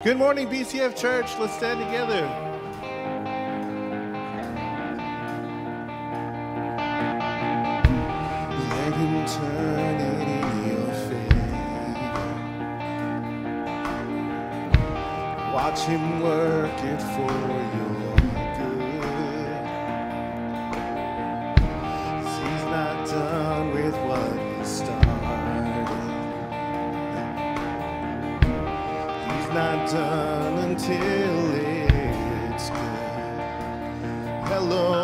Good morning, BCF Church. Let's stand together. Let him turn it in your favor. Watch him work it for you. done until it's good. Hello.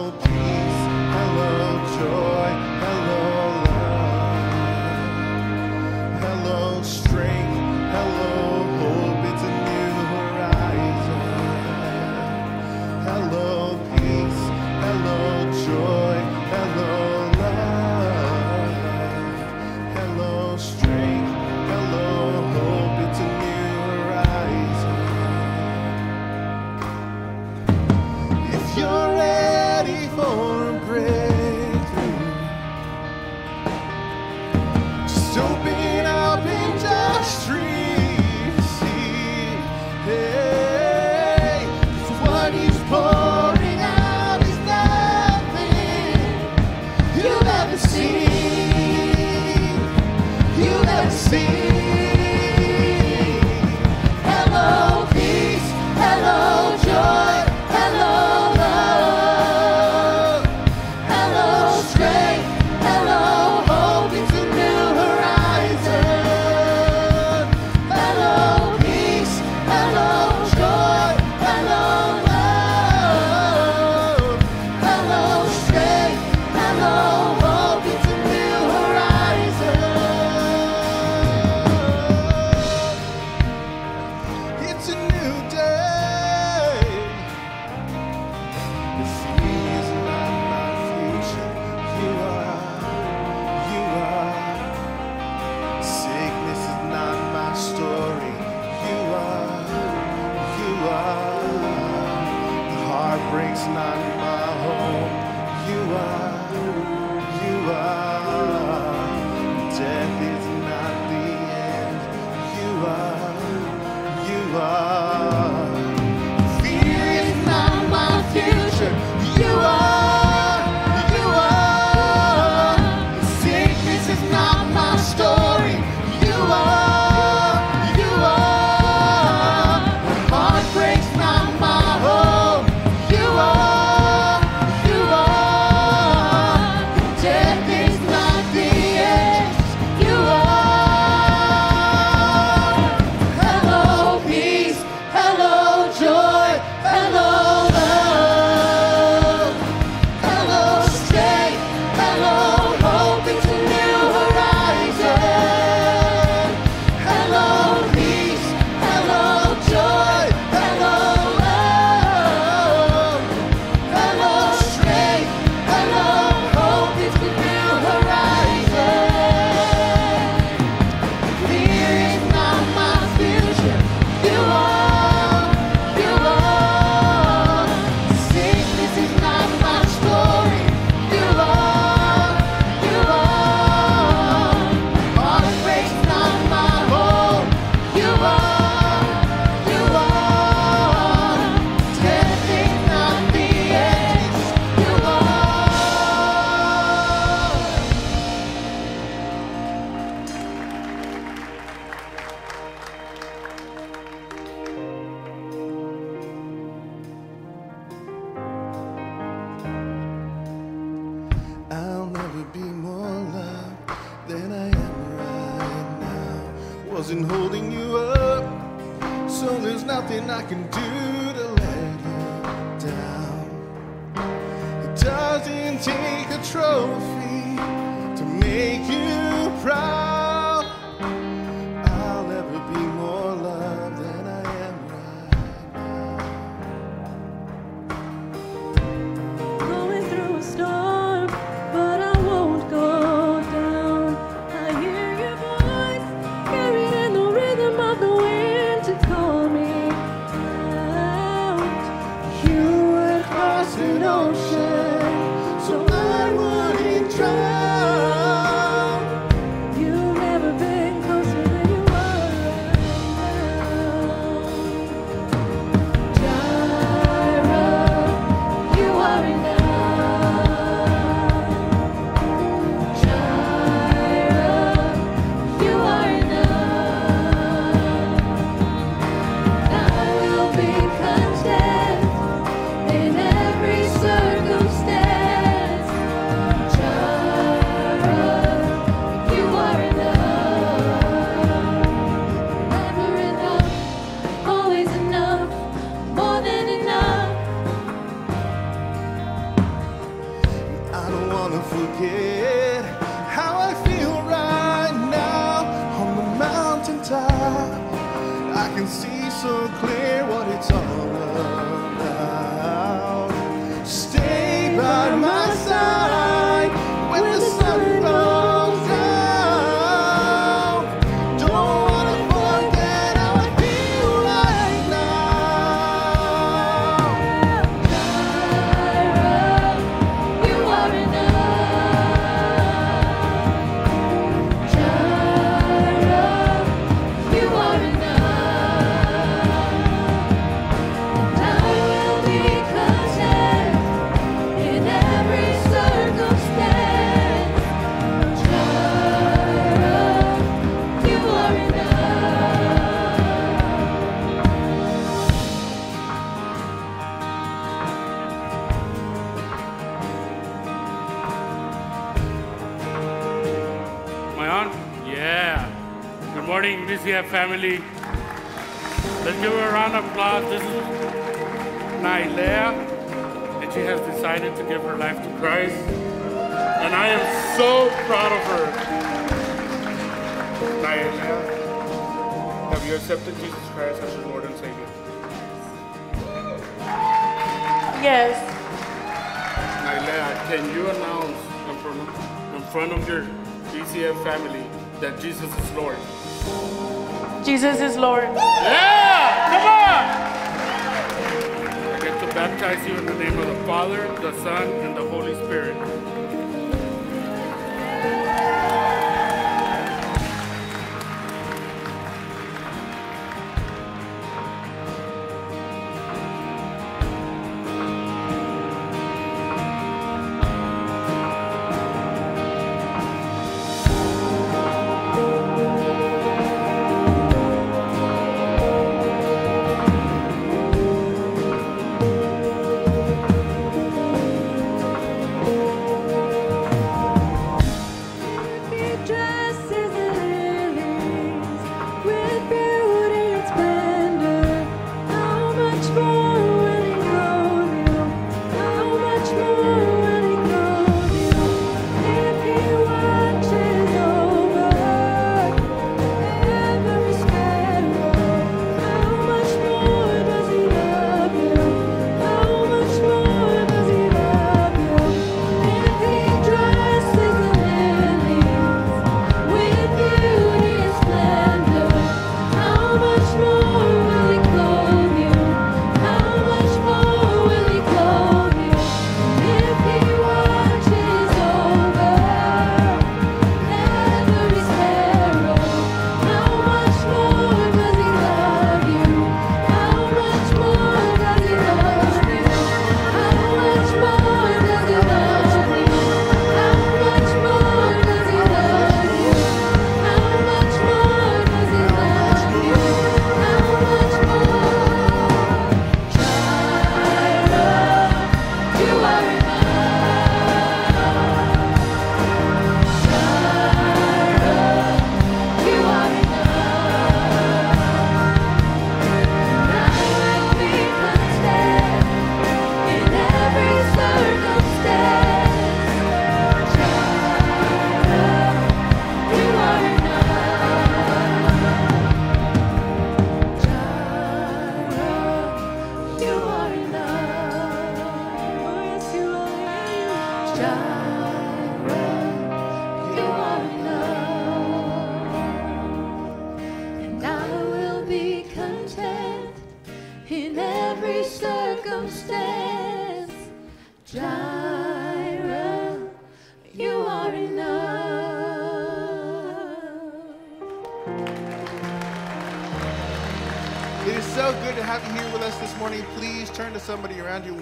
brings none. Morning, BCF family. Let's give her a round of applause. This is Nailea, and she has decided to give her life to Christ. And I am so proud of her. Nailea, have you accepted Jesus Christ as your Lord and Savior? Yes. Nailea, can you announce in front of, in front of your BCF family that Jesus is Lord? Jesus is Lord. Yeah! Come on! I get to baptize you in the name of the Father, the Son, and the Holy Spirit.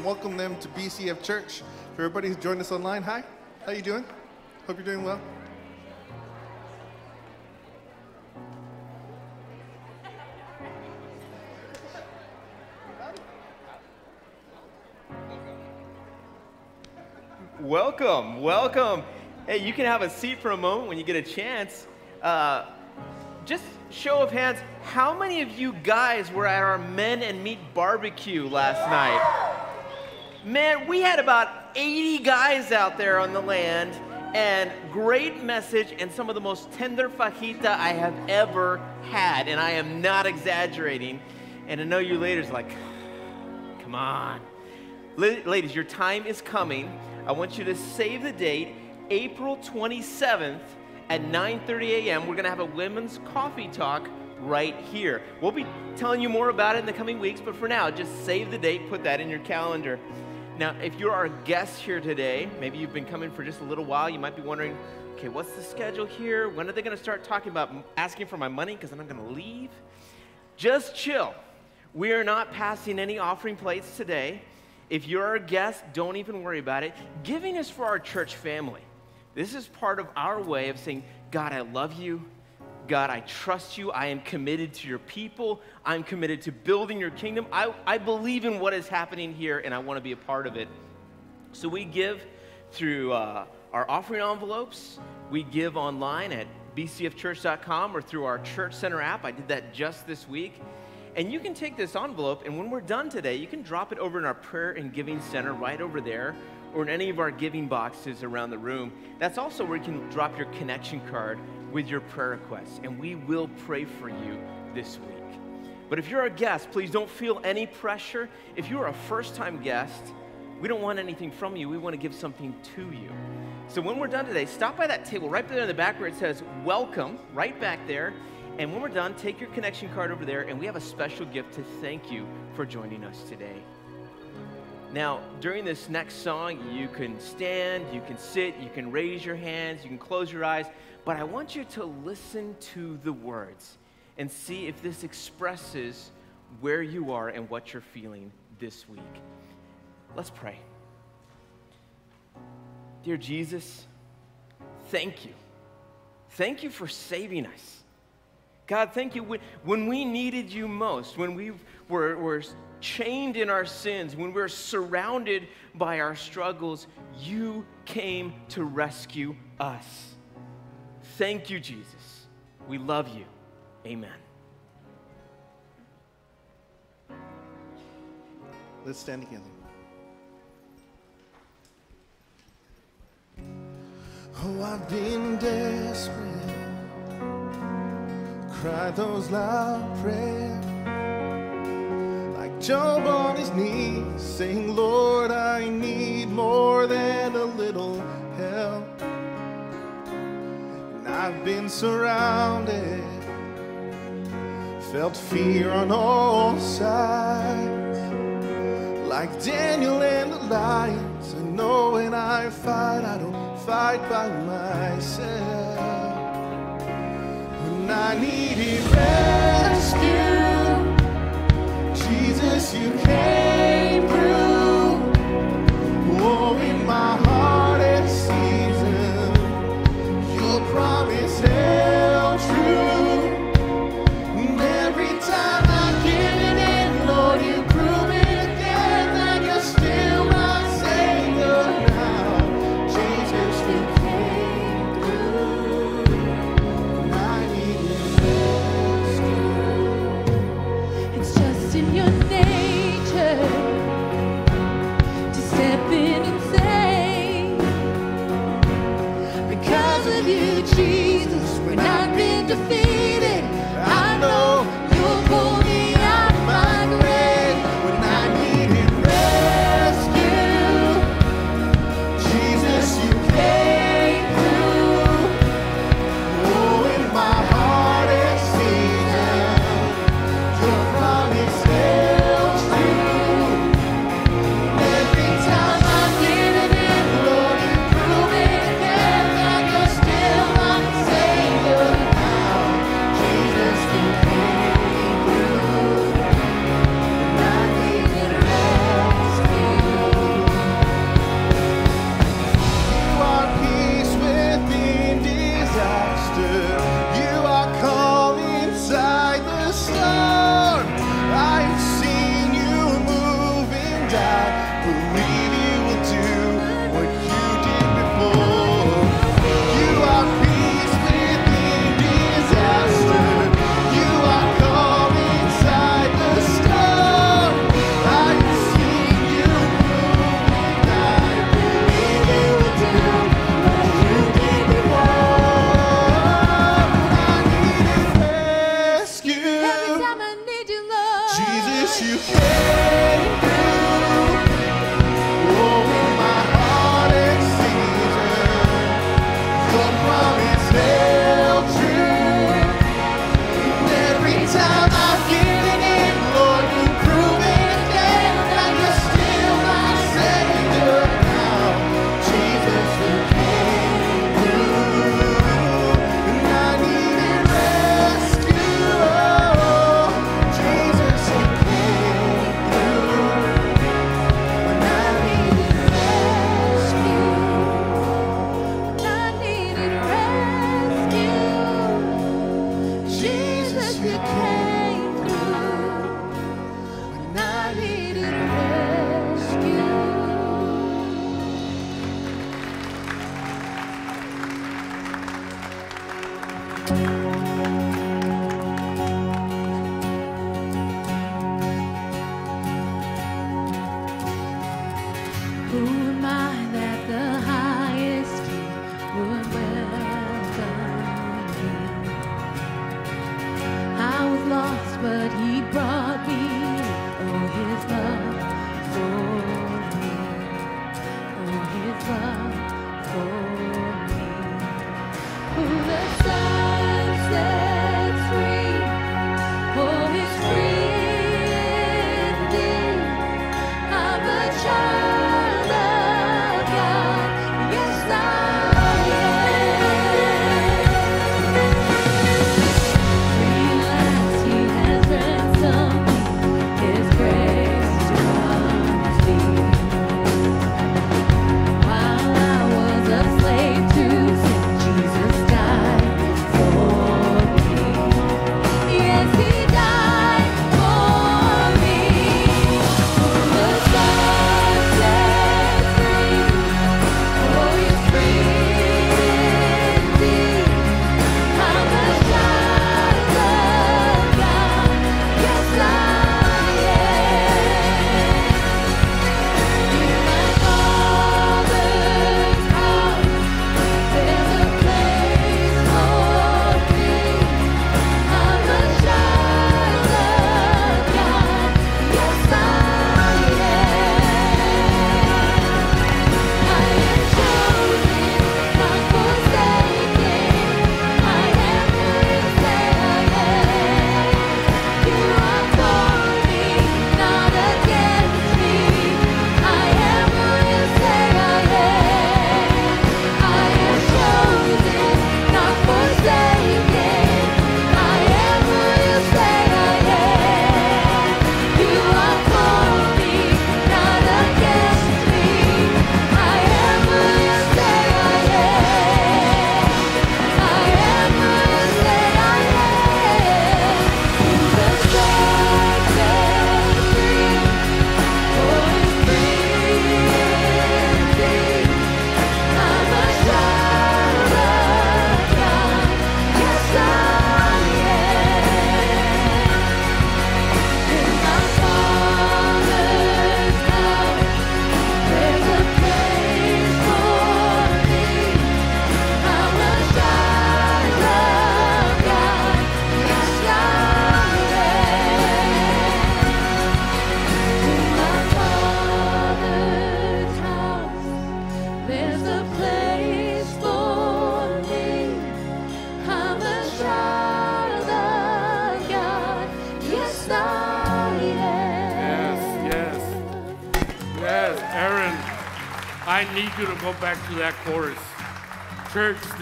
Welcome them to BCF Church. For everybody who's joined us online, hi. How you doing? Hope you're doing well. Welcome, welcome. Hey, you can have a seat for a moment when you get a chance. Uh, just show of hands, how many of you guys were at our Men and Meat barbecue last night? Man, we had about 80 guys out there on the land, and great message, and some of the most tender fajita I have ever had, and I am not exaggerating. And I know you ladies like, come on. La- Ladies, your time is coming. I want you to save the date, April 27th at 9:30 a.m. We're going to have a women's coffee talk right here. We'll be telling you more about it in the coming weeks, but for now, just save the date, put that in your calendar. Now, if you're our guest here today, maybe you've been coming for just a little while, you might be wondering, okay, what's the schedule here? When are they going to start talking about asking for my money because then I'm going to leave? Just chill. We are not passing any offering plates today. If you're a guest, don't even worry about it. Giving is for our church family. This is part of our way of saying, God, I love you. God, I trust you. I am committed to your people. I'm committed to building your kingdom. I, I believe in what is happening here, and I want to be a part of it. So we give through uh, our offering envelopes. We give online at bcfchurch.com or through our Church Center app. I did that just this week. And you can take this envelope, and when we're done today, you can drop it over in our prayer and giving center right over there, or in any of our giving boxes around the room. That's also where you can drop your connection card with your prayer requests, and we will pray for you this week. But if you're a guest, please don't feel any pressure. If you're a first time guest, we don't want anything from you. We want to give something to you. So when we're done today, stop by that table right there in the back where it says welcome, right back there. And when we're done, take your connection card over there, and we have a special gift to thank you for joining us today. Now, during this next song, you can stand, you can sit, you can raise your hands, you can close your eyes, but I want you to listen to the words and see if this expresses where you are and what you're feeling this week. Let's pray. Dear Jesus, thank you. Thank you for saving us. God, thank you. When, we needed you most, when we were, were chained in our sins, when we were surrounded by our struggles, you came to rescue us. Thank you, Jesus. We love you. Amen. Let's stand together. Oh, I've been desperate. Cried those loud prayers. Like Job on his knees, saying, Lord, I need more than a little help. I've been surrounded, felt fear on all sides. Like Daniel and the lions, I know when I fight, I don't fight by myself. When I needed rescue,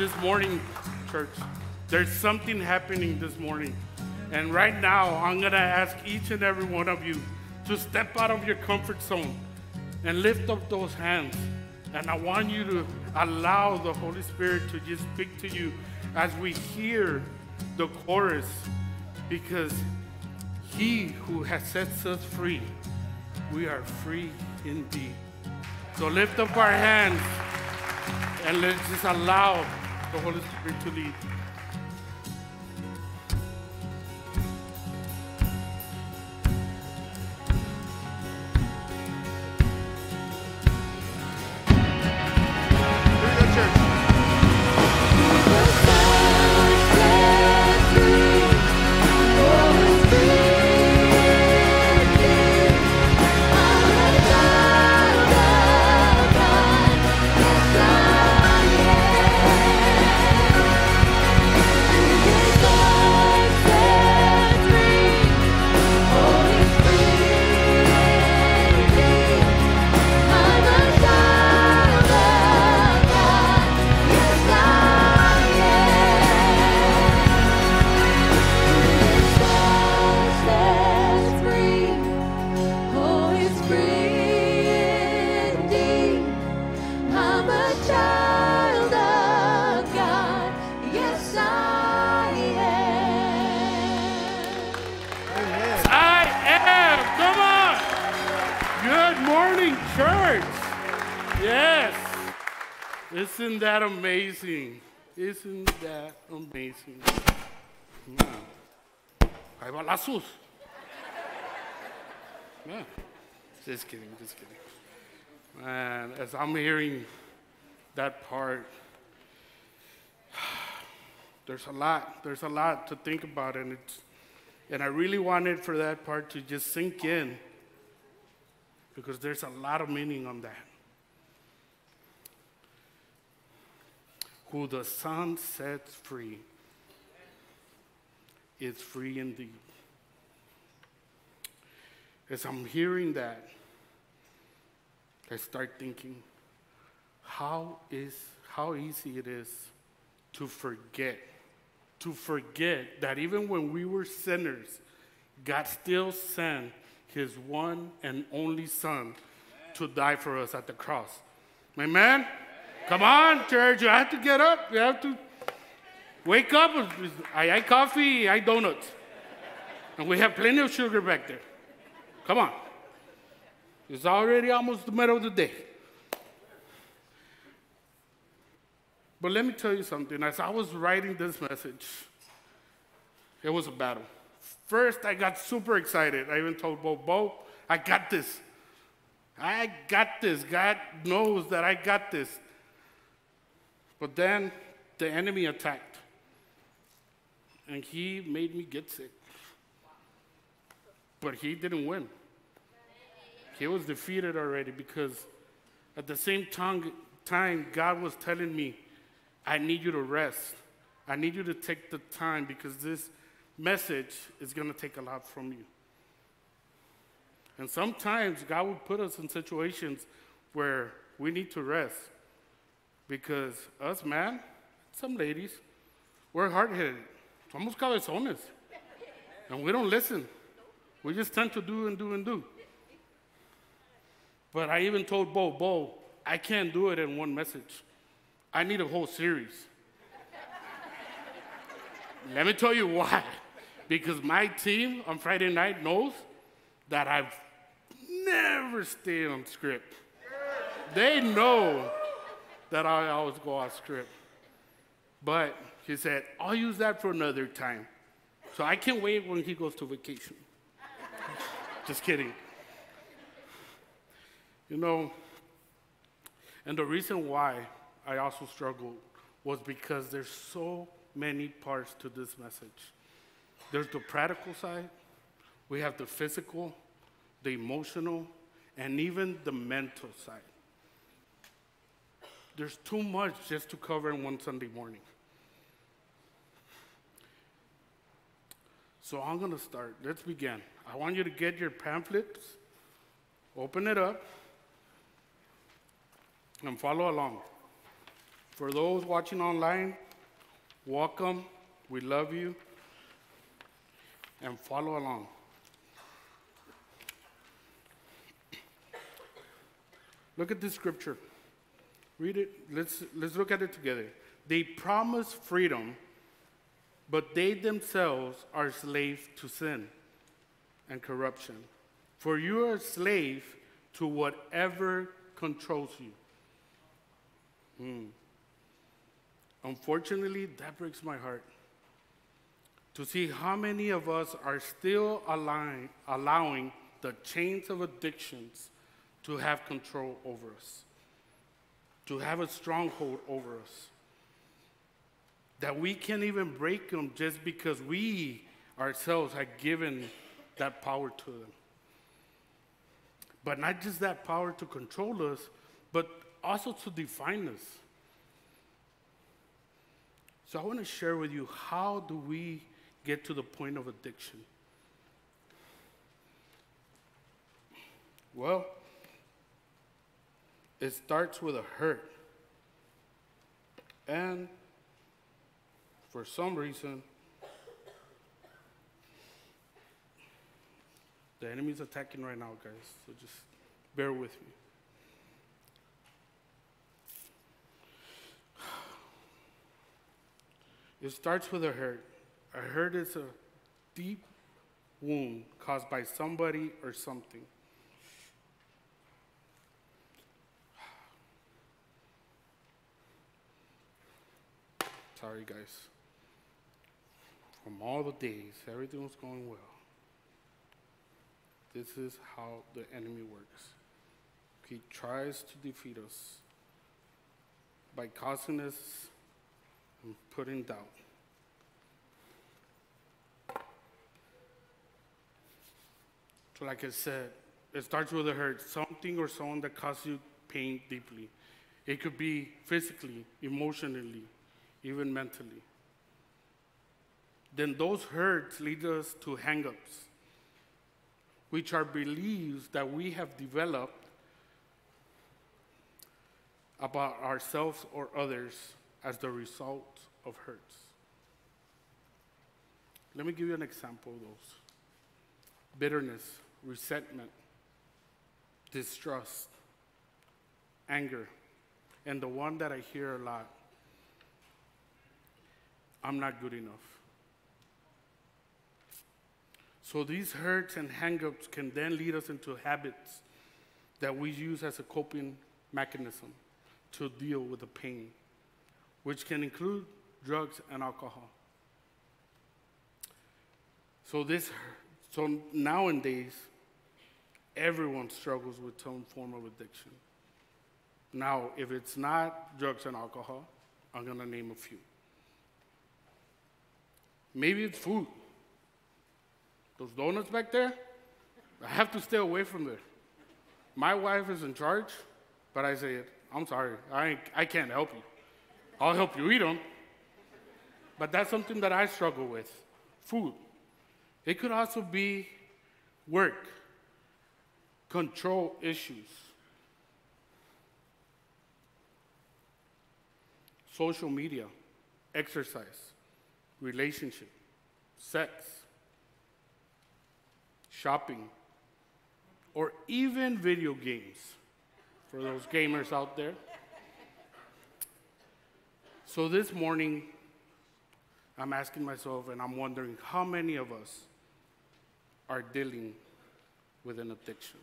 this morning, church, there's something happening this morning. And right now, I'm going to ask each and every one of you to step out of your comfort zone and lift up those hands. And I want you to allow the Holy Spirit to just speak to you as we hear the chorus because He who has set us free, we are free indeed. So lift up our hands and let's just allow the Holy Spirit to lead. Just kidding, just kidding. Man, as I'm hearing that part, there's a lot, there's a lot to think about, and it's, and I really wanted for that part to just sink in because there's a lot of meaning on that. Who the Son sets free is free indeed. As I'm hearing that, I start thinking, how is how easy it is to forget, to forget that even when we were sinners, God still sent His one and only Son to die for us at the cross. Amen. Come on, church! You have to get up. You have to wake up. I like coffee. I donuts, and we have plenty of sugar back there. Come on. It's already almost the middle of the day. But let me tell you something. As I was writing this message, it was a battle. First, I got super excited. I even told Bo, Bo, I got this. I got this. God knows that I got this. But then the enemy attacked, and he made me get sick. But he didn't win. He was defeated already because at the same time, God was telling me, I need you to rest. I need you to take the time because this message is going to take a lot from you. And sometimes God will put us in situations where we need to rest because us, man, some ladies, we're hard headed. Somos cabezones. And we don't listen. We just tend to do and do and do. But I even told Bo, Bo, I can't do it in one message. I need a whole series. Let me tell you why. Because my team on Friday night knows that I've never stayed on script. They know that I always go off script. But he said, I'll use that for another time. So I can't wait when he goes to vacation. Just kidding. You know, and the reason why I also struggled was because there's so many parts to this message. There's the practical side, we have the physical, the emotional, and even the mental side. There's too much just to cover in one Sunday morning. So I'm going to start. Let's begin. I want you to get your pamphlets, open it up, and follow along. For those watching online, welcome. We love you. And follow along. Look at this scripture. Read it. Let's, let's look at it together. They promise freedom, but they themselves are slaves to sin and corruption. For you are a slave to whatever controls you. Hmm. Unfortunately, that breaks my heart to see how many of us are still allowing, allowing the chains of addictions to have control over us, to have a stronghold over us. That we can't even break them just because we ourselves have given that power to them. But not just that power to control us, but also to define us. So I want to share with you how do we get to the point of addiction? Well, it starts with a hurt. And for some reason, the enemy's attacking right now, guys. So just bear with me. It starts with a hurt. A hurt is a deep wound caused by somebody or something. Sorry, guys. From all the days, everything was going well. This is how the enemy works. He tries to defeat us by causing us and putting doubt. So, like I said, it starts with a hurt, something or someone that causes you pain deeply. It could be physically, emotionally, even mentally. Then those hurts lead us to hangups, which are beliefs that we have developed about ourselves or others as the result of hurts. Let me give you an example of those bitterness, resentment, distrust, anger, and the one that I hear a lot I'm not good enough. So these hurts and hangups can then lead us into habits that we use as a coping mechanism to deal with the pain, which can include drugs and alcohol. So this so nowadays everyone struggles with some form of addiction. Now, if it's not drugs and alcohol, I'm going to name a few. Maybe it's food. Those donuts back there, I have to stay away from there. My wife is in charge, but I say, it, I'm sorry, I, I can't help you. I'll help you eat them. But that's something that I struggle with food. It could also be work, control issues, social media, exercise, relationship, sex, shopping, or even video games for those gamers out there. So this morning, I'm asking myself and I'm wondering how many of us are dealing with an addiction?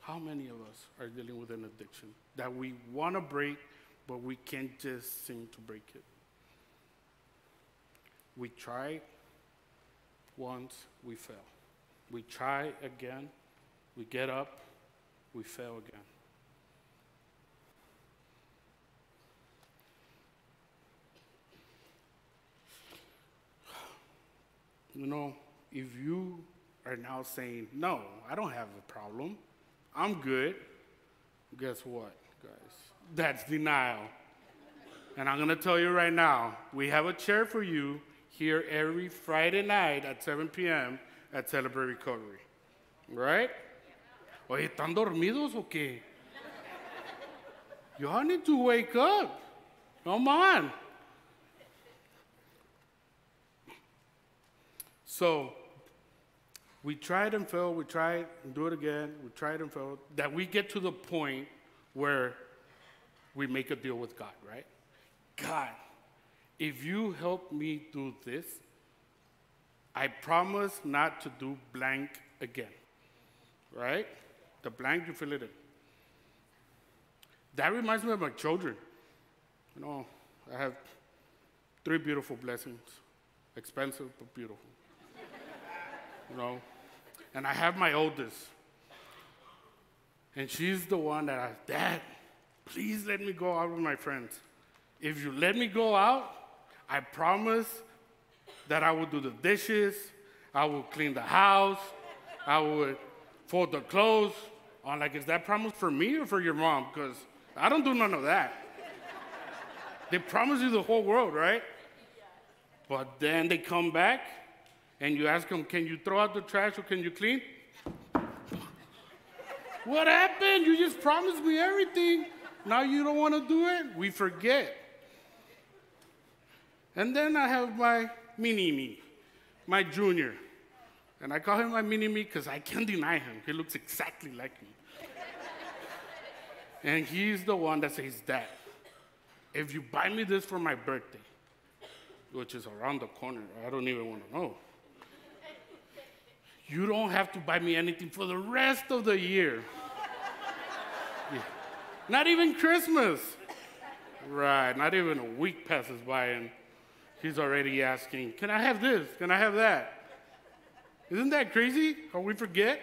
How many of us are dealing with an addiction that we want to break, but we can't just seem to break it? We try once, we fail. We try again, we get up, we fail again. You know, if you are now saying, no, I don't have a problem, I'm good, guess what, guys? That's denial. And I'm going to tell you right now, we have a chair for you here every Friday night at 7 p.m. at Celebrate Recovery. Right? Oye, ¿están dormidos o qué? Y'all need to wake up. Come on. So we tried and failed, we tried and do it again, we tried and failed, that we get to the point where we make a deal with God, right? God, if you help me do this, I promise not to do blank again, right? The blank, you fill it in. That reminds me of my children. You know, I have three beautiful blessings, expensive but beautiful. you know, and I have my oldest, and she's the one that I, Dad, please let me go out with my friends. If you let me go out, I promise that I will do the dishes, I will clean the house, I would fold the clothes. I'm like, is that promise for me or for your mom? Because I don't do none of that. they promise you the whole world, right? But then they come back and you ask them, can you throw out the trash or can you clean? what happened? You just promised me everything. Now you don't want to do it? We forget. And then I have my mini me, my junior. And I call him my mini me because I can't deny him. He looks exactly like me. and he's the one that says, Dad, if you buy me this for my birthday, which is around the corner, I don't even want to know. You don't have to buy me anything for the rest of the year. Yeah. Not even Christmas. Right, not even a week passes by and he's already asking, Can I have this? Can I have that? Isn't that crazy how we forget?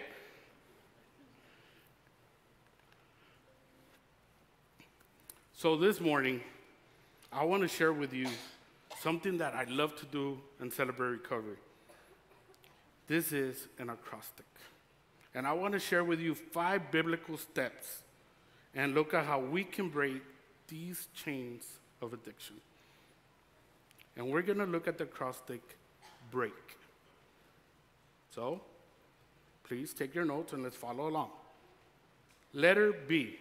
So this morning, I want to share with you something that I love to do and celebrate recovery. This is an acrostic. And I want to share with you five biblical steps and look at how we can break these chains of addiction. And we're going to look at the acrostic break. So, please take your notes and let's follow along. Letter B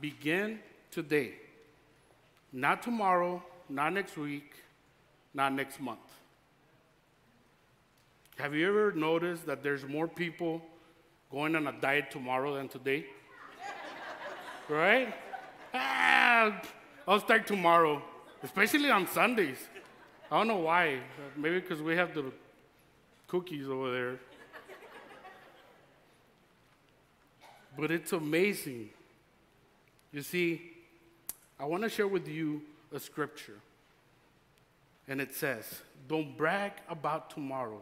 begin today. Not tomorrow, not next week, not next month. Have you ever noticed that there's more people going on a diet tomorrow than today? right? Ah, I'll start tomorrow, especially on Sundays. I don't know why. Maybe because we have the cookies over there. But it's amazing. You see, I want to share with you a scripture. And it says, Don't brag about tomorrow,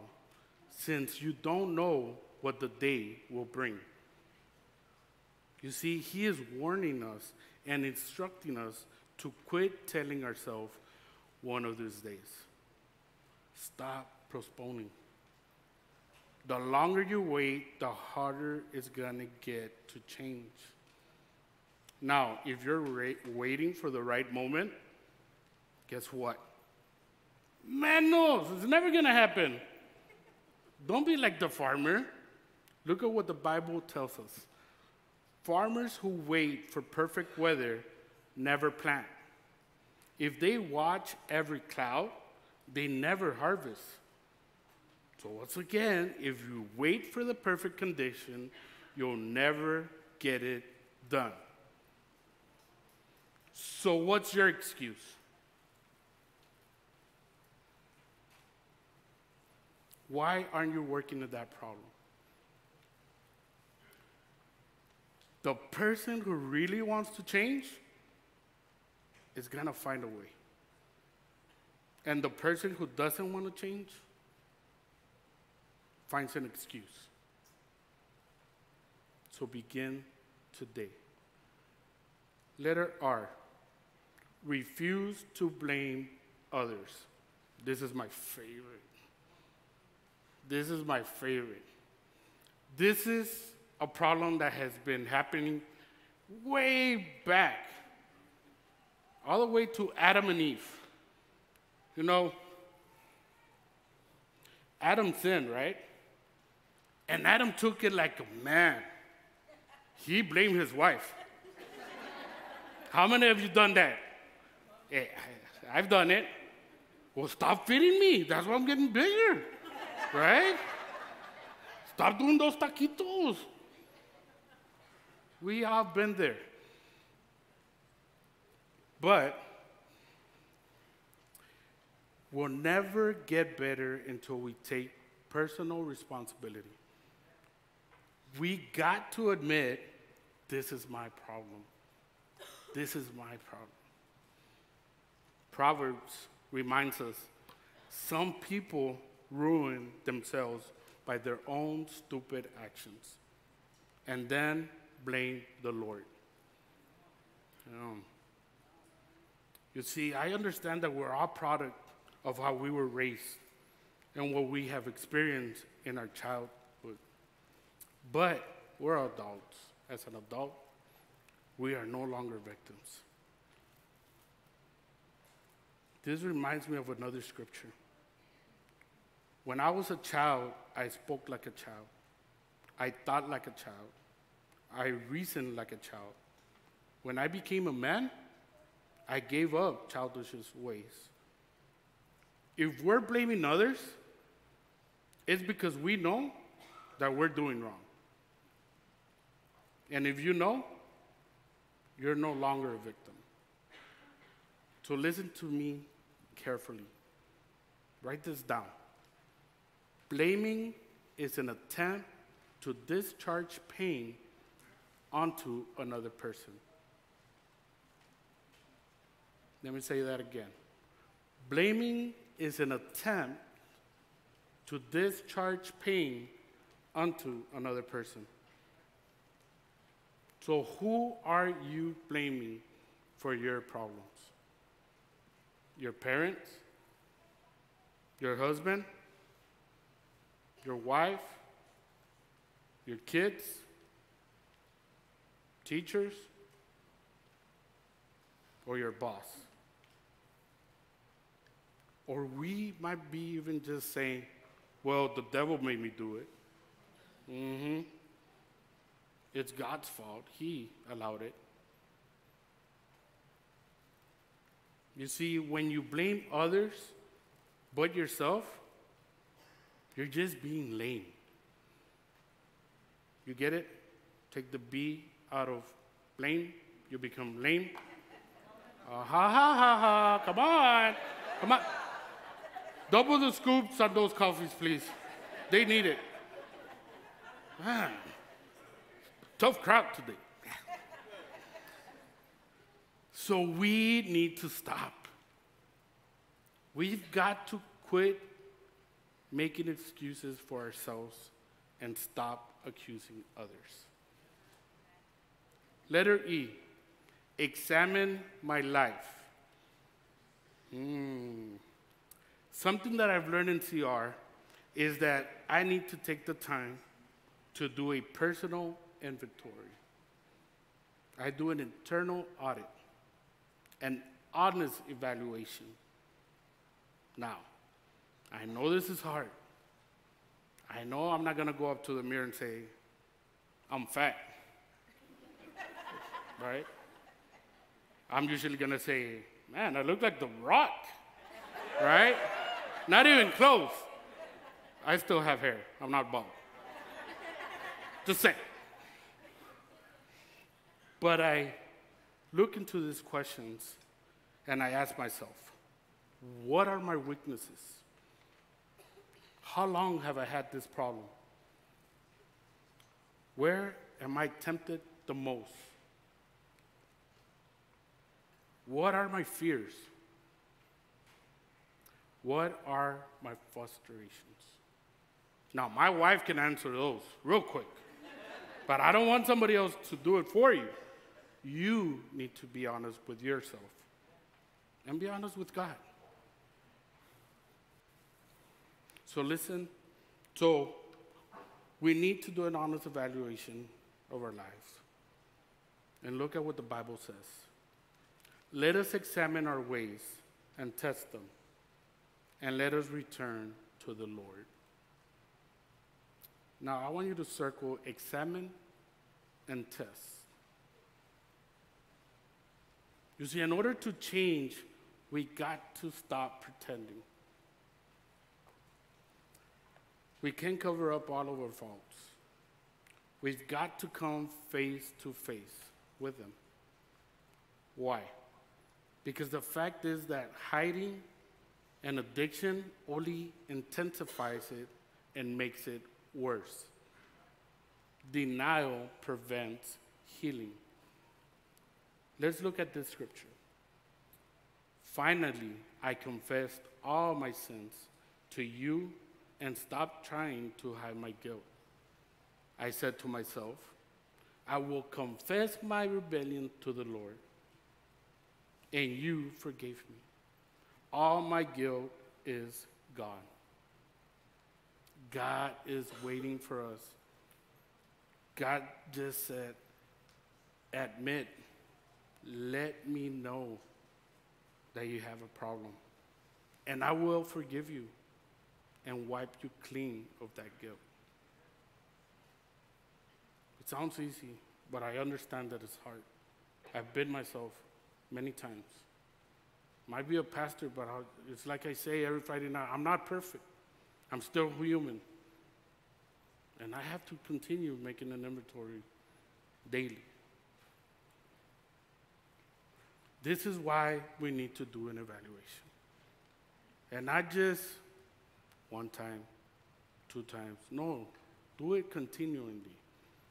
since you don't know what the day will bring. You see, he is warning us and instructing us to quit telling ourselves one of these days. Stop postponing. The longer you wait, the harder it's gonna get to change. Now, if you're ra- waiting for the right moment, guess what? Man knows it's never gonna happen. Don't be like the farmer. Look at what the Bible tells us. Farmers who wait for perfect weather never plant. If they watch every cloud, they never harvest. So, once again, if you wait for the perfect condition, you'll never get it done. So, what's your excuse? Why aren't you working at that problem? The person who really wants to change is going to find a way. And the person who doesn't want to change finds an excuse. So begin today. Letter R refuse to blame others. This is my favorite. This is my favorite. This is a problem that has been happening way back, all the way to Adam and Eve. You know, Adam sinned, right? And Adam took it like a man. he blamed his wife. How many of you done that? I- I've done it. Well, stop feeding me. That's why I'm getting bigger, right? Stop doing those taquitos. We have been there. But we'll never get better until we take personal responsibility. We got to admit this is my problem. This is my problem. Proverbs reminds us some people ruin themselves by their own stupid actions and then blame the Lord. Um, you see, I understand that we're all product of how we were raised and what we have experienced in our childhood. But we're adults. As an adult, we are no longer victims. This reminds me of another scripture. When I was a child, I spoke like a child. I thought like a child. I reasoned like a child. When I became a man, I gave up childish ways. If we're blaming others, it's because we know that we're doing wrong. And if you know, you're no longer a victim. So listen to me carefully. Write this down. Blaming is an attempt to discharge pain onto another person. Let me say that again. Blaming is an attempt to discharge pain onto another person. So, who are you blaming for your problems? Your parents? Your husband? Your wife? Your kids? Teachers? Or your boss? Or we might be even just saying, well, the devil made me do it. Mm-hmm. It's God's fault. He allowed it. You see, when you blame others but yourself, you're just being lame. You get it? Take the B out of blame, you become lame. Uh, ha ha ha ha, come on. Come on. Double the scoops on those coffees, please. They need it. Man, tough crowd today. So we need to stop. We've got to quit making excuses for ourselves and stop accusing others. Letter E examine my life. Hmm. Something that I've learned in CR is that I need to take the time to do a personal inventory. I do an internal audit, an honest evaluation. Now, I know this is hard. I know I'm not going to go up to the mirror and say, I'm fat. right? I'm usually going to say, man, I look like the rock. right? Not even close. I still have hair. I'm not bald. Just saying. But I look into these questions and I ask myself, what are my weaknesses? How long have I had this problem? Where am I tempted the most? What are my fears? What are my frustrations? Now, my wife can answer those real quick, but I don't want somebody else to do it for you. You need to be honest with yourself and be honest with God. So, listen. So, we need to do an honest evaluation of our lives and look at what the Bible says. Let us examine our ways and test them, and let us return to the Lord. Now, I want you to circle examine and test. You see, in order to change, we got to stop pretending. We can't cover up all of our faults. We've got to come face to face with them. Why? Because the fact is that hiding and addiction only intensifies it and makes it worse. Denial prevents healing. Let's look at this scripture. Finally, I confessed all my sins to you and stopped trying to hide my guilt. I said to myself, I will confess my rebellion to the Lord, and you forgave me. All my guilt is gone. God is waiting for us. God just said, admit, let me know that you have a problem, and I will forgive you and wipe you clean of that guilt. It sounds easy, but I understand that it's hard. I've been myself many times. Might be a pastor, but I'll, it's like I say every Friday night I'm not perfect. I'm still human. And I have to continue making an inventory daily. This is why we need to do an evaluation. And not just one time, two times. No, do it continually.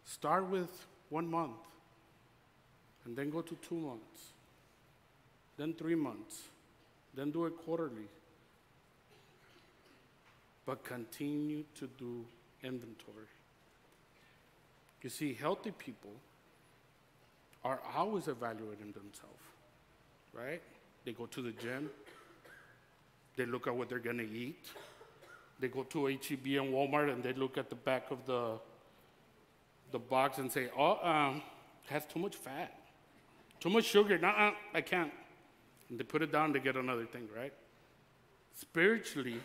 Start with one month, and then go to two months, then three months, then do it quarterly. But continue to do inventory. You see, healthy people are always evaluating themselves, right? They go to the gym, they look at what they're gonna eat, they go to HEB and Walmart and they look at the back of the, the box and say, oh, um, has too much fat, too much sugar, nah, I can't. And they put it down, to get another thing, right? Spiritually,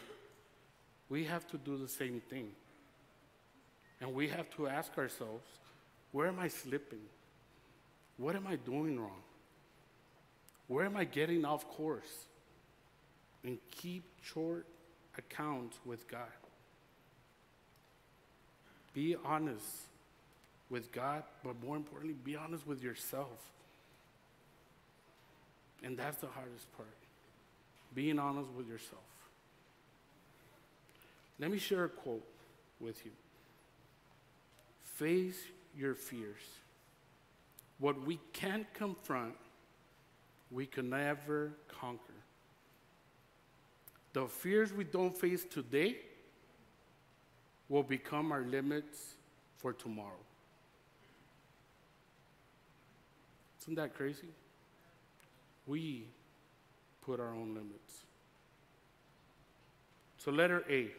we have to do the same thing. And we have to ask ourselves, where am I slipping? What am I doing wrong? Where am I getting off course? And keep short accounts with God. Be honest with God, but more importantly, be honest with yourself. And that's the hardest part being honest with yourself. Let me share a quote with you Face your fears. What we can't confront, we can never conquer. The fears we don't face today will become our limits for tomorrow. Isn't that crazy? We put our own limits. So, letter A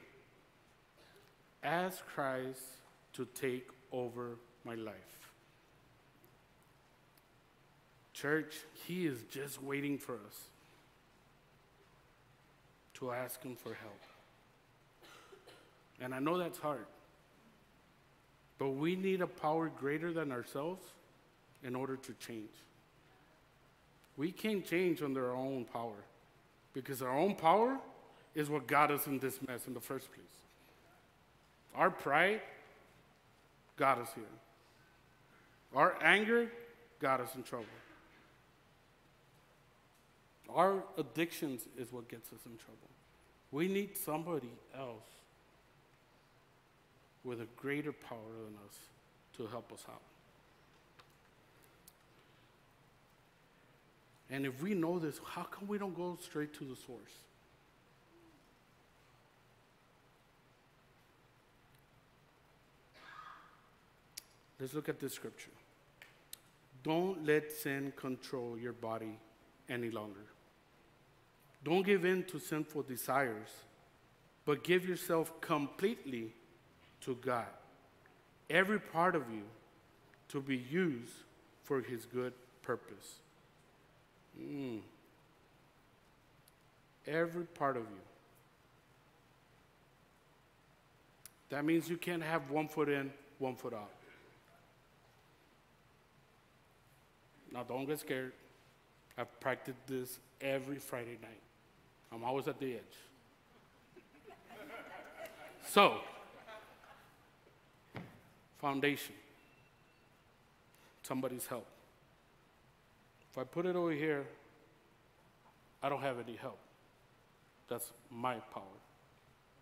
ask Christ to take over my life. Church, He is just waiting for us to ask Him for help. And I know that's hard, but we need a power greater than ourselves in order to change. We can't change under our own power because our own power is what got us in this mess in the first place. Our pride got us here. Our anger got us in trouble. Our addictions is what gets us in trouble. We need somebody else with a greater power than us to help us out. And if we know this, how come we don't go straight to the source? Let's look at this scripture. Don't let sin control your body any longer. Don't give in to sinful desires, but give yourself completely to God. Every part of you to be used for His good purpose. Mm. Every part of you. That means you can't have one foot in, one foot out. Now, don't get scared. I've practiced this every Friday night. I'm always at the edge. so, foundation. Somebody's help. If I put it over here, I don't have any help. That's my power.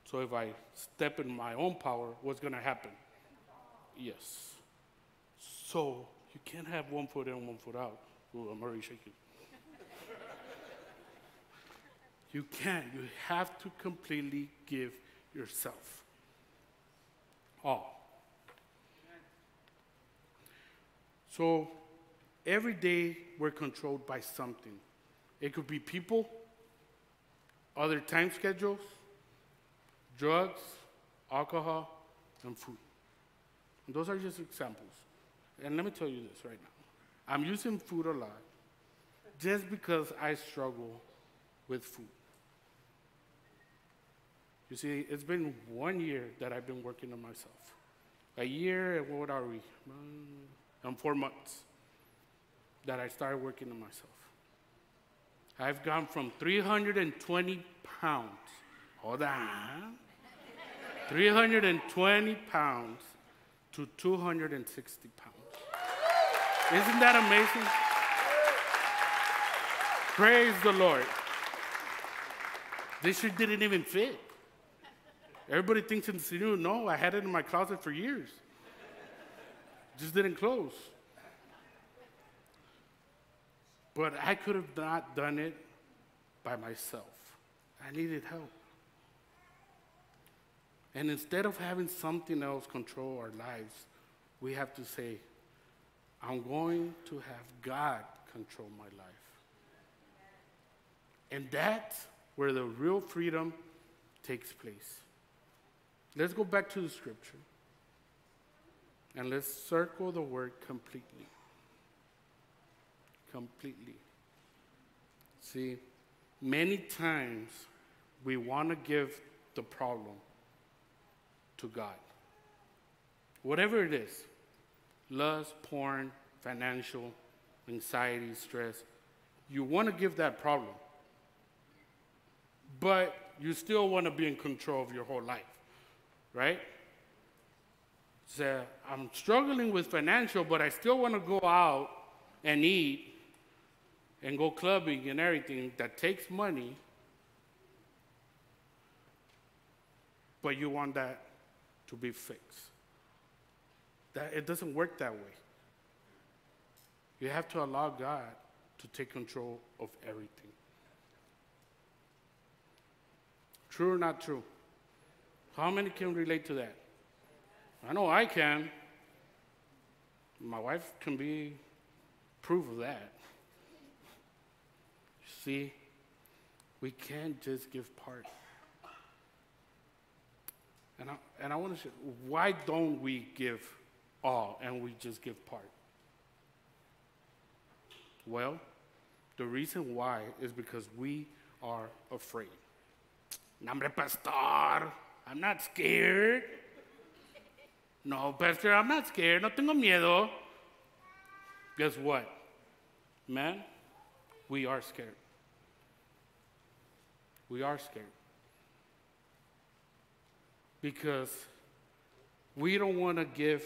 So if I step in my own power, what's going to happen? Yes. So you can't have one foot in, one foot out. Ooh, I'm already shaking. you can't. You have to completely give yourself. All. So every day we're controlled by something. It could be people, other time schedules, drugs, alcohol, and food. And those are just examples. And let me tell you this right now. I'm using food a lot just because I struggle with food. You see, it's been one year that I've been working on myself. A year, and what are we? Um, And four months that I started working on myself. I've gone from 320 pounds, hold on, 320 pounds to 260 pounds. Isn't that amazing? Praise the Lord. This shirt didn't even fit. Everybody thinks it's new. No, I had it in my closet for years. Just didn't close. But I could have not done it by myself. I needed help. And instead of having something else control our lives, we have to say, I'm going to have God control my life. And that's where the real freedom takes place. Let's go back to the scripture. And let's circle the word completely. Completely. See, many times we want to give the problem to God. Whatever it is lust, porn, financial, anxiety, stress you want to give that problem. But you still want to be in control of your whole life, right? Say, I'm struggling with financial, but I still want to go out and eat and go clubbing and everything that takes money. But you want that to be fixed. That it doesn't work that way. You have to allow God to take control of everything. True or not true? How many can relate to that? I know I can. My wife can be proof of that. See, we can't just give part. And I, and I want to say, why don't we give all and we just give part? Well, the reason why is because we are afraid. Nambre pastor, I'm not scared. No, pastor, I'm not scared. No tengo miedo. Guess what? Man, we are scared. We are scared. Because we don't want to give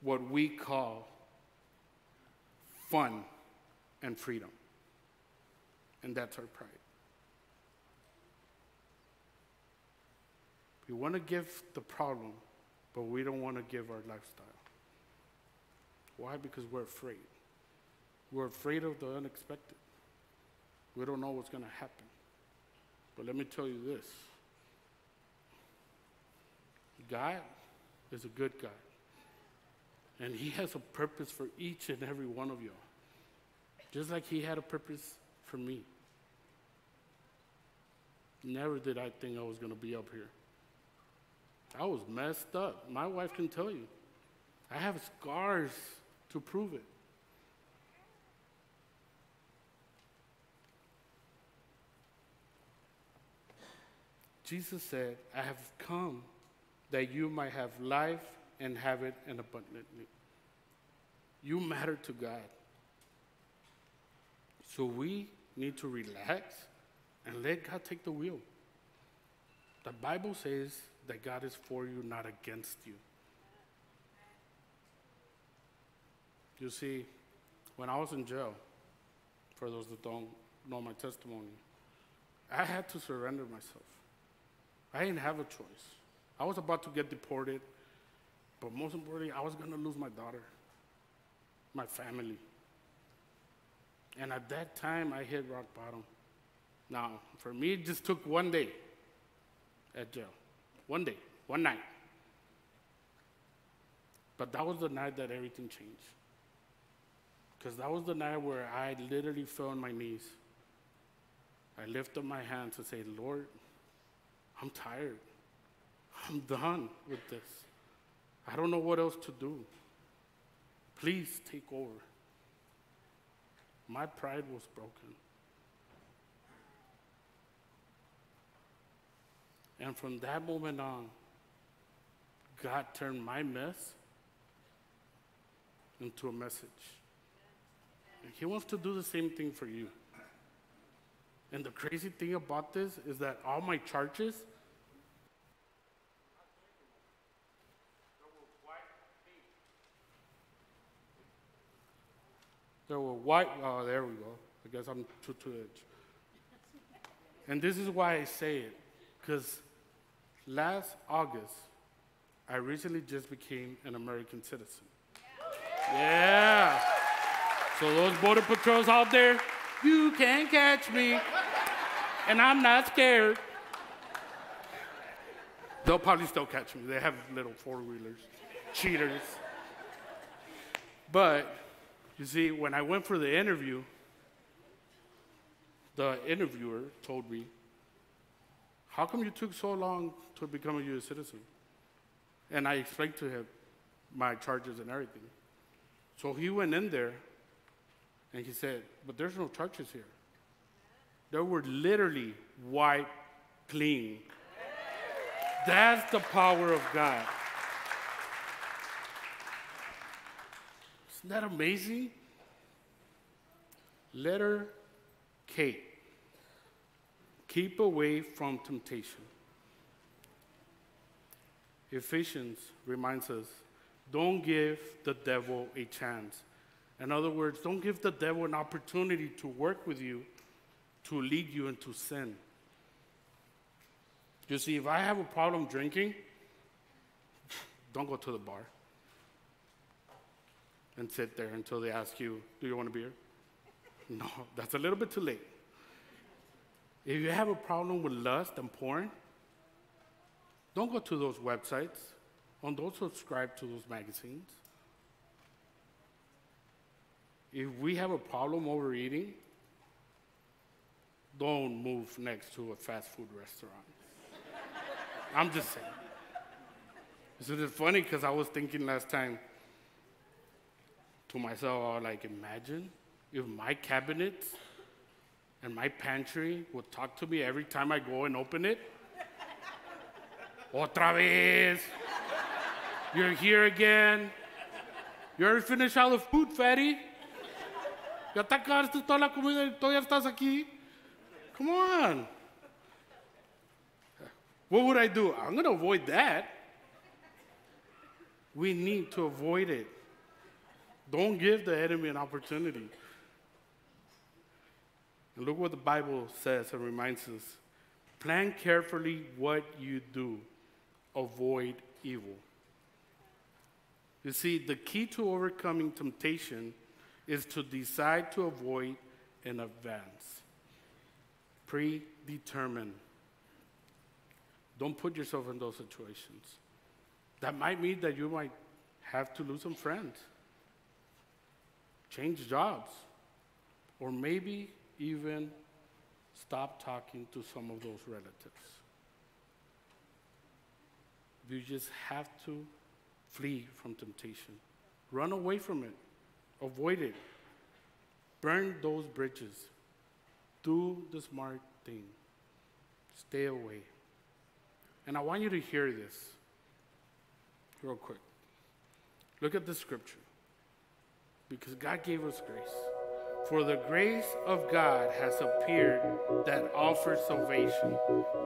what we call fun and freedom. And that's our pride. We want to give the problem, but we don't want to give our lifestyle. Why? Because we're afraid. We're afraid of the unexpected. We don't know what's going to happen. But let me tell you this God is a good God. And He has a purpose for each and every one of y'all. Just like He had a purpose for me. Never did I think I was going to be up here. I was messed up. My wife can tell you. I have scars to prove it. Jesus said, I have come that you might have life and have it in abundantly. You matter to God. So we need to relax and let God take the wheel. The Bible says that God is for you, not against you. You see, when I was in jail, for those that don't know my testimony, I had to surrender myself. I didn't have a choice. I was about to get deported, but most importantly, I was going to lose my daughter, my family. And at that time, I hit rock bottom. Now, for me, it just took one day at jail. One day, one night. But that was the night that everything changed. Because that was the night where I literally fell on my knees. I lifted my hands and say, Lord, I'm tired. I'm done with this. I don't know what else to do. Please take over. My pride was broken. And from that moment on, God turned my mess into a message. And He wants to do the same thing for you. And the crazy thing about this is that all my charges There were white, oh, there we go. I guess I'm too to edge. And this is why I say it, because last August, I recently just became an American citizen. Yeah. So those border patrols out there, you can't catch me, and I'm not scared. They'll probably still catch me. They have little four wheelers, cheaters. But you see, when I went for the interview, the interviewer told me, How come you took so long to become a U.S. citizen? And I explained to him my charges and everything. So he went in there and he said, But there's no churches here. They were literally wiped clean. That's the power of God. Isn't that amazing? Letter K. Keep away from temptation. Ephesians reminds us don't give the devil a chance. In other words, don't give the devil an opportunity to work with you to lead you into sin. You see, if I have a problem drinking, don't go to the bar and sit there until they ask you, Do you want a beer? No, that's a little bit too late. If you have a problem with lust and porn, don't go to those websites don't subscribe to those magazines. If we have a problem overeating, don't move next to a fast food restaurant. I'm just saying. Isn't it funny? Because I was thinking last time to myself, like, imagine if my cabinet and my pantry would talk to me every time I go and open it. Otra vez. You're here again. You already finished all the food, fatty. Ya te acabaste toda la comida y todavía estás aquí. Come on. What would I do? I'm going to avoid that. We need to avoid it. Don't give the enemy an opportunity. And look what the Bible says and reminds us plan carefully what you do, avoid evil. You see, the key to overcoming temptation is to decide to avoid in advance. Predetermine. Don't put yourself in those situations. That might mean that you might have to lose some friends, change jobs, or maybe even stop talking to some of those relatives. You just have to flee from temptation, run away from it, avoid it, burn those bridges, do the smart thing, stay away. And I want you to hear this real quick. Look at the scripture. because God gave us grace. For the grace of God has appeared that offers salvation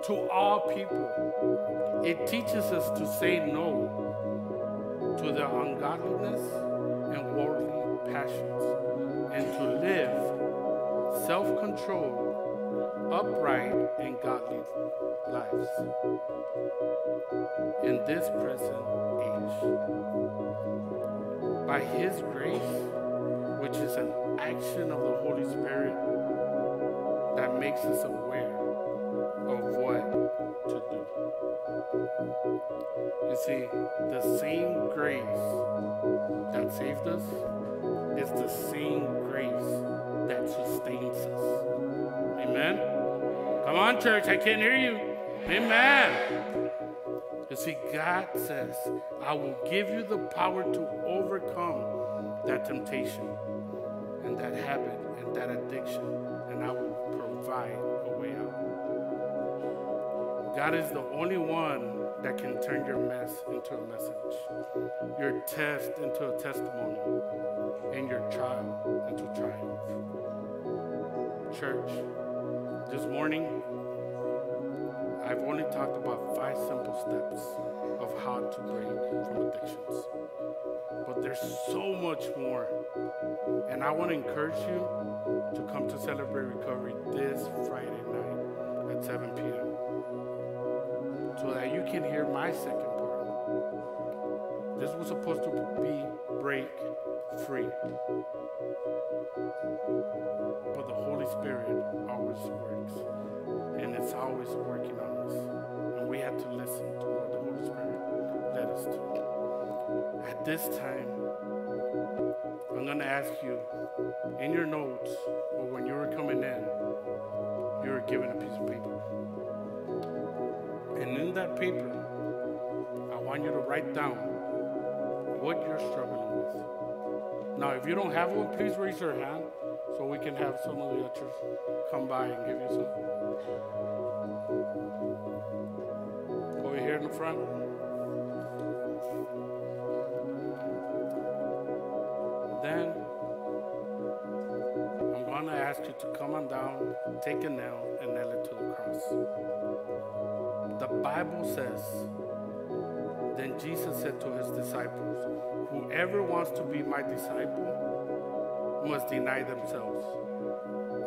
to all people. It teaches us to say no to the ungodliness and worldly passions and to live self controlled, upright, and godly lives in this present age. By His grace, which is an action of the Holy Spirit that makes us aware You see, the same grace that saved us is the same grace that sustains us. Amen? Come on, church, I can't hear you. Amen. You see, God says, I will give you the power to overcome that temptation and that habit and that addiction, and I will provide a way out. God is the only one that can turn your mess into a message, your test into a testimony, and your trial into triumph. Church, this morning, I've only talked about five simple steps of how to break from addictions. But there's so much more. And I want to encourage you to come to Celebrate Recovery this Friday night at 7 p.m. so that you can hear my second part. This was supposed to be break free. But the Holy Spirit always works. And it's always working on us. And we have to listen to what the Holy Spirit led us to. At this time, I'm going to ask you in your notes or when you were coming in, you were given a piece of paper. And in that paper, I want you to write down what you're struggling with. Now, if you don't have one, please raise your hand so we can have some of the ushers come by and give you some. Over here in the front. Then I'm going to ask you to come on down, take a nail, and nail it to the cross. The Bible says, then Jesus said to his disciples, Whoever wants to be my disciple must deny themselves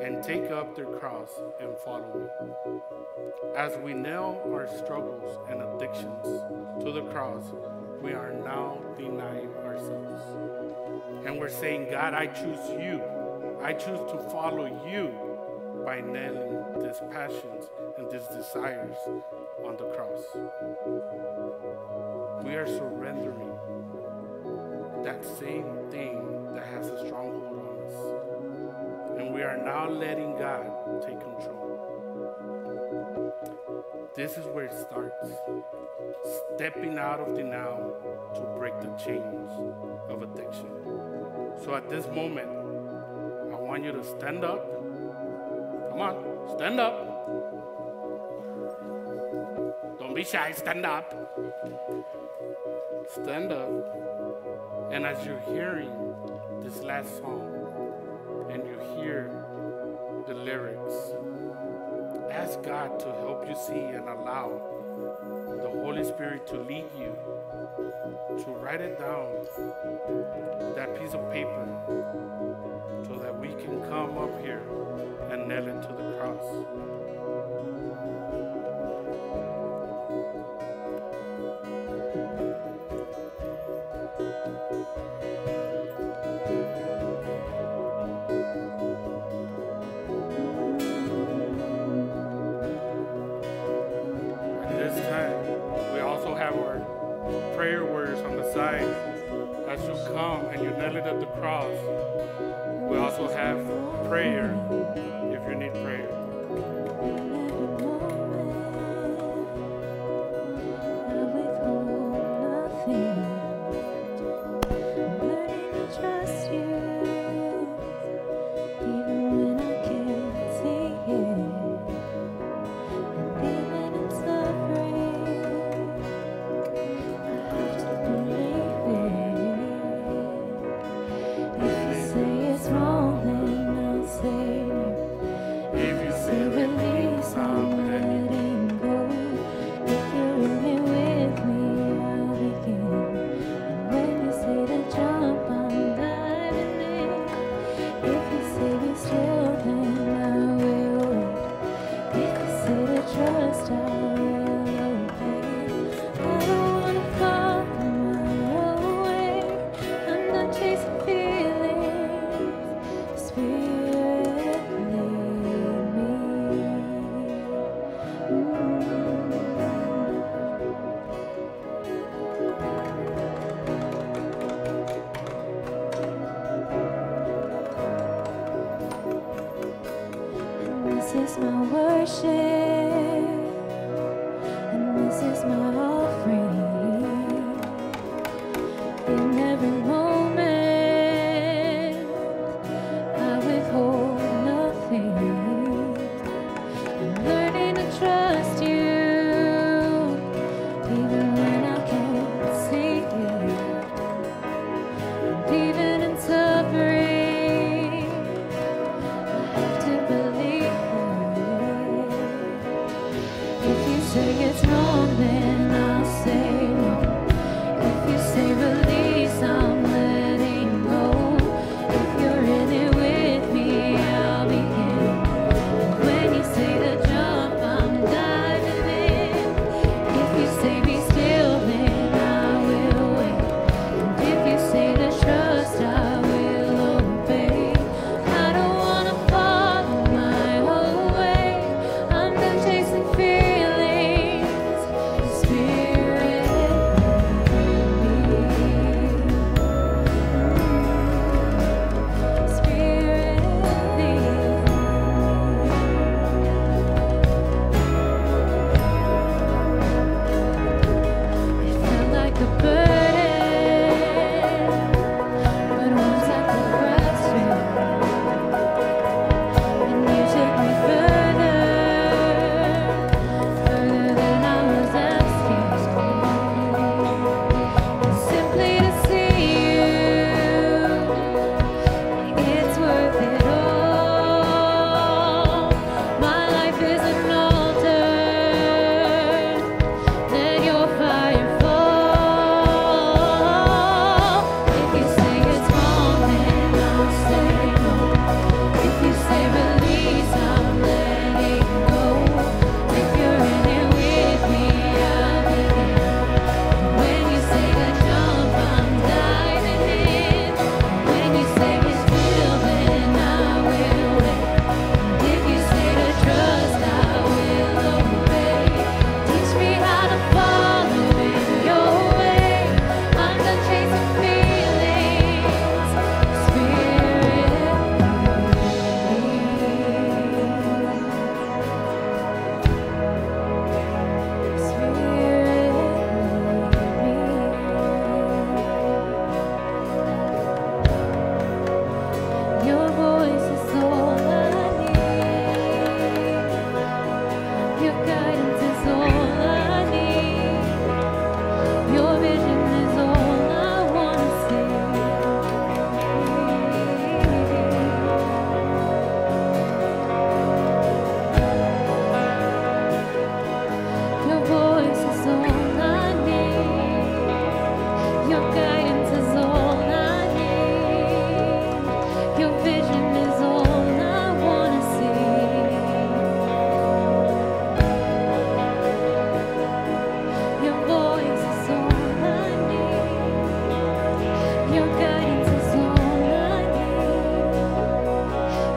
and take up their cross and follow me. As we nail our struggles and addictions to the cross, we are now denying ourselves. And we're saying, God, I choose you. I choose to follow you by nailing these passions and these desires on the cross. We are surrendering that same thing that has a stronghold on us. And we are now letting God take control. This is where it starts. Stepping out of denial to break the chains of addiction. So at this moment, I want you to stand up. Come on, stand up. Don't be shy, stand up. Stand up. And as you're hearing this last song and you hear the lyrics, ask God to help you see and allow the Holy Spirit to lead you to write it down, that piece of paper, so that we can come up here and nail it to the cross. Come and you nail it at the cross, we also have prayer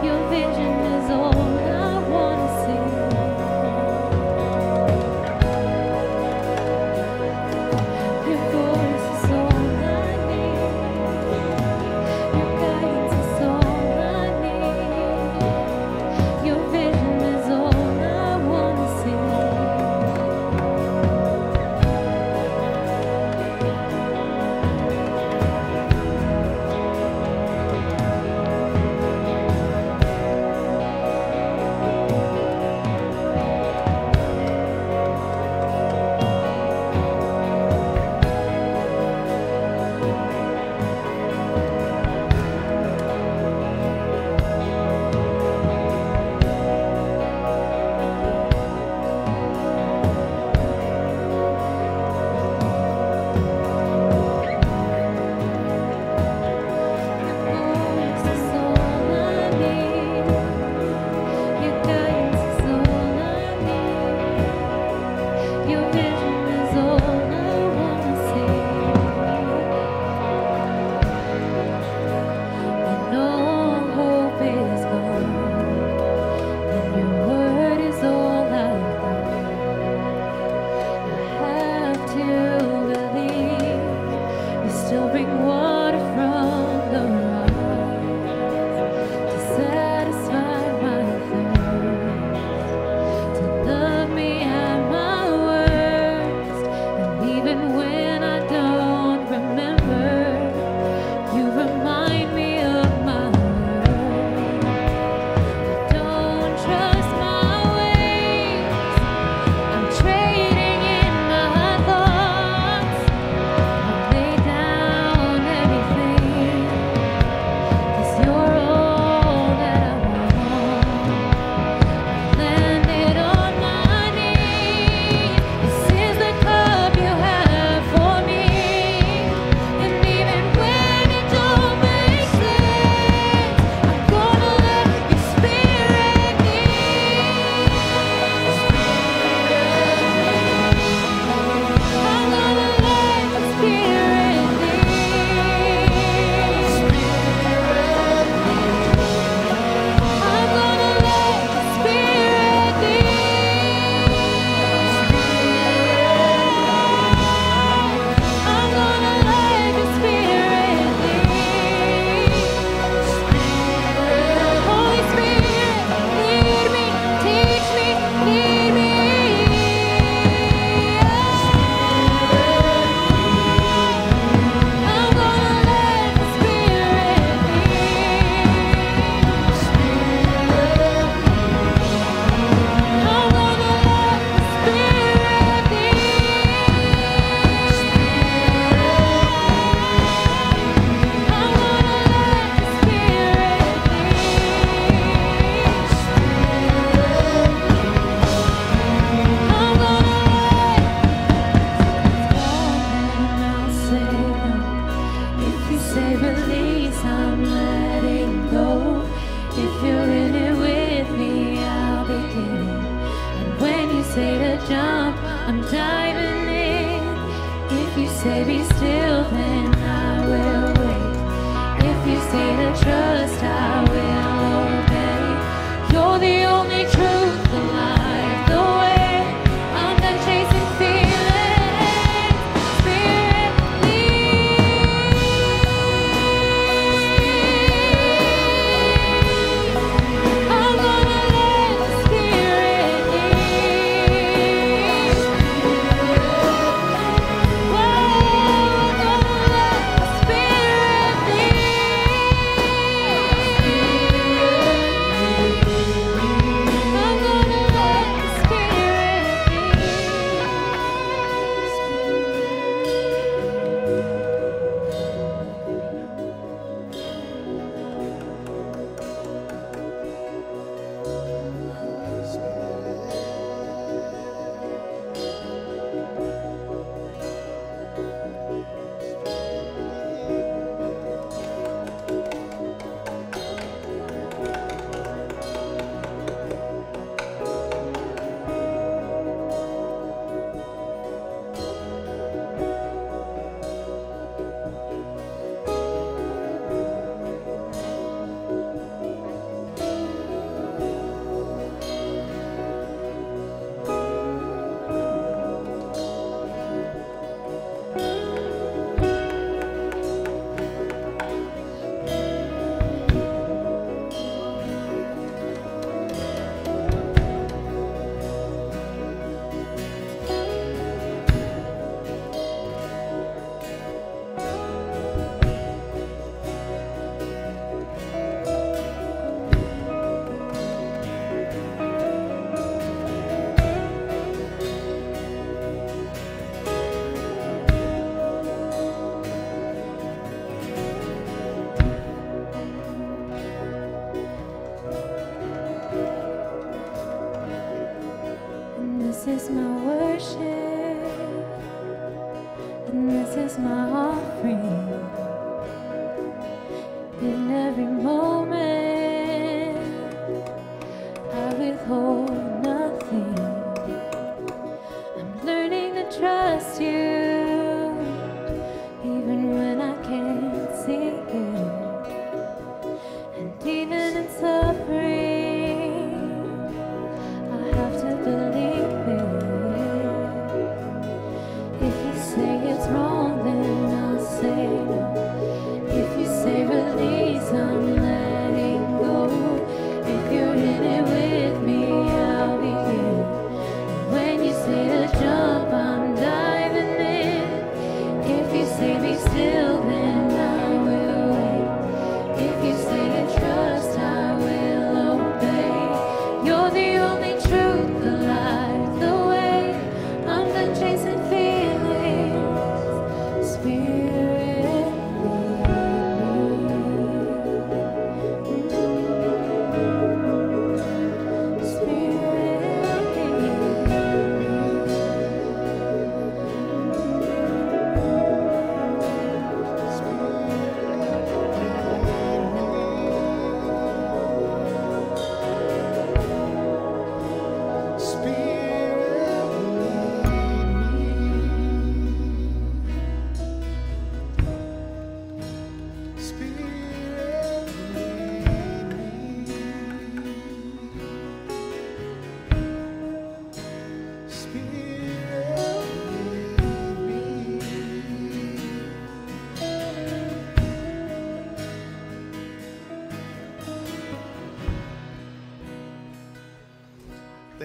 Your vision is all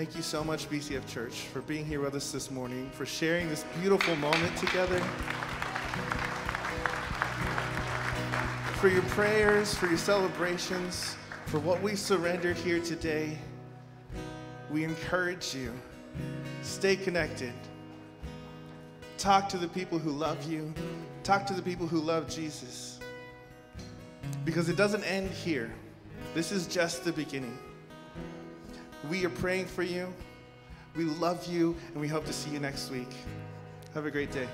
Thank you so much, BCF Church, for being here with us this morning, for sharing this beautiful moment together, for your prayers, for your celebrations, for what we surrendered here today. We encourage you, stay connected. Talk to the people who love you, talk to the people who love Jesus, because it doesn't end here. This is just the beginning. We are praying for you. We love you, and we hope to see you next week. Have a great day.